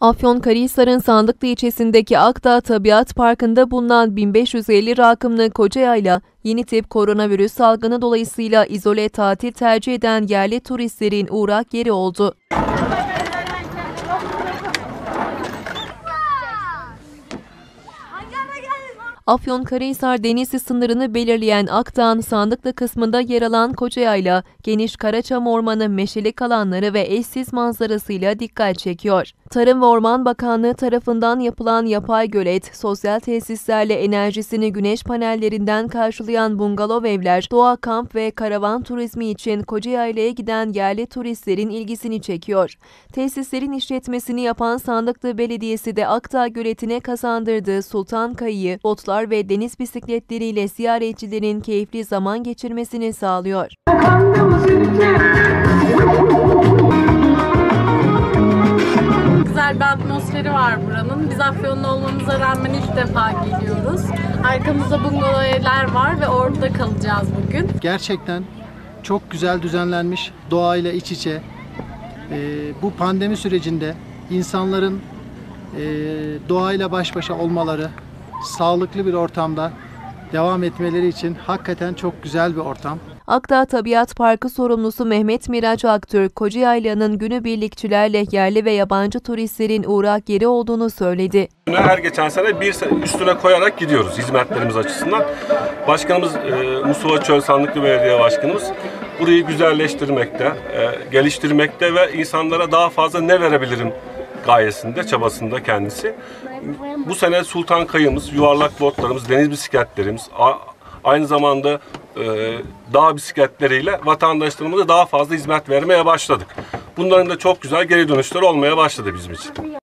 Afyonkarahisar'ın Sandıklı ilçesindeki Akdağ Tabiat Parkı'nda bulunan 1550 rakımlı Kocayayla yeni tip koronavirüs salgını dolayısıyla izole tatil tercih eden yerli turistlerin uğrak yeri oldu. Afyonkarahisar Denizli sınırını belirleyen Akdağ'ın Sandıklı kısmında yer alan Kocayayla, geniş Karaçam Ormanı meşelik alanları ve eşsiz manzarasıyla dikkat çekiyor. Tarım ve Orman Bakanlığı tarafından yapılan yapay gölet, sosyal tesislerle enerjisini güneş panellerinden karşılayan bungalov evler, doğa kamp ve karavan turizmi için Kocayayla'ya giden yerli turistlerin ilgisini çekiyor. Tesislerin işletmesini yapan Sandıklı Belediyesi de Akdağ göletine kazandırdığı Sultan Kayı'yı botlar ve deniz bisikletleriyle ziyaretçilerin keyifli zaman geçirmesini sağlıyor. güzel bir atmosferi var buranın. Biz Afyonlu olmamıza rağmen ilk defa geliyoruz. Arkamızda bungalov evler var ve orada kalacağız bugün. Gerçekten çok güzel düzenlenmiş, doğayla iç içe. Ee, bu pandemi sürecinde insanların e, doğayla baş başa olmaları, sağlıklı bir ortamda devam etmeleri için hakikaten çok güzel bir ortam. Akdağ Tabiat Parkı sorumlusu Mehmet Miraç Aktürk, Kocayayla'nın günübirlikçilerle yerli ve yabancı turistlerin uğrak yeri olduğunu söyledi. Her geçen sene bir üstüne koyarak gidiyoruz hizmetlerimiz açısından. Başkanımız e, Musuva Çöl Sandıklı Belediye Başkanımız burayı güzelleştirmekte, e, geliştirmekte ve insanlara daha fazla ne verebilirim gayesinde, çabasında kendisi. Bu sene Sultan Kayımız, yuvarlak botlarımız, deniz bisikletlerimiz, aynı zamanda e, dağ bisikletleriyle vatandaşlarımıza daha fazla hizmet vermeye başladık. Bunların da çok güzel geri dönüşleri olmaya başladı bizim için.